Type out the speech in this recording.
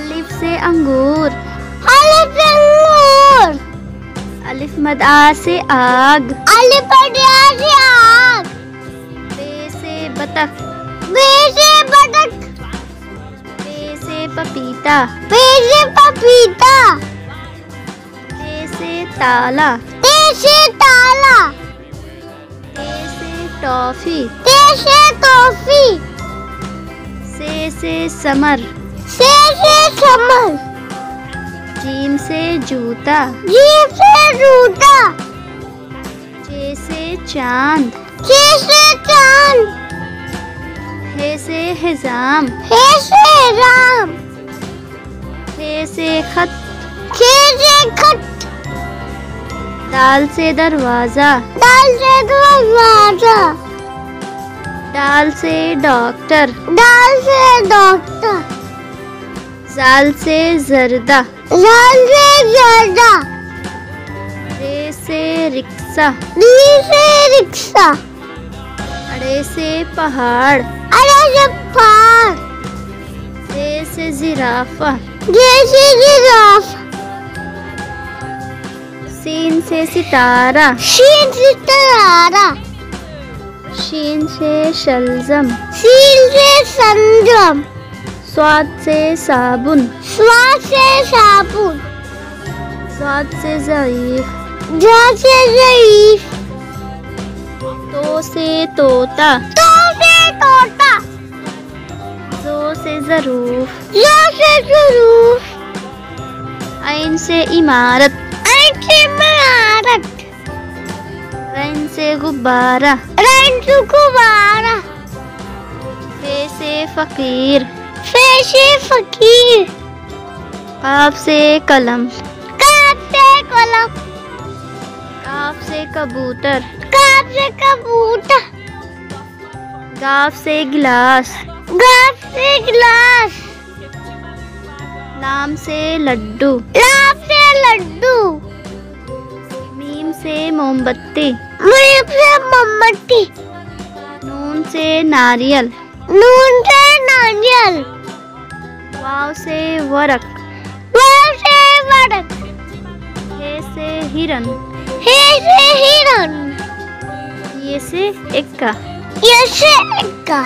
अलिफ से अंगूर। अलिफ से अंगूर। अलिफ मद आ से आग। अलिफ मद से आग। बे से बतख। बे से बतख। बे से पपीता। बे से पपीता। ते से ताला। ते से ताला। ते से टॉफी। ते से टॉफी। से से समर। से से समर जीम से जूता। जीप से जूता। चे से चाँद। चे से चाँद। हे से हिजाम। हे से राम खे से खत। खे से खट दाल से दरवाज़ा। दाल से दरवाज़ा। दाल से डॉक्टर। दाल से डॉक्टर। जाल से जरदा। लाल से जर्दा। रे से रिक्शा। री से रिक्शा। अड़े से पहाड़। अरे से पार से से जिराफा। जैसे जिराफ। सीन से सितारा। शीन से तरारा शीन से शलजम। सील से संजम स्वाद से साबुन। स्वाद से साबुन। स्वाद से ज़ईफ जा से जईफ तो से तोता। तो से तोता। जो से ज़रूफ। जो से जरूफ। ऐन से इमारत। ऐसे महारत रैन से गुब्बारा। रंग कुबारा फे से फ़कीर। फैशे फकीर? काफ से कलम। काप से कलम। काफ से कबूतर। काप से कबूतर। गाफ से गिलास। गाप से गिलास। लाम से लड्डू। लाप से लड्डू। मीम से मोमबत्ती। मुझे से मोमबत्ती। नून से नारियल। नून से नारियल। वाव से वरक वाव से वरक। हे से हिरन, हे से हिरन। ये से इक्का ये से इक्का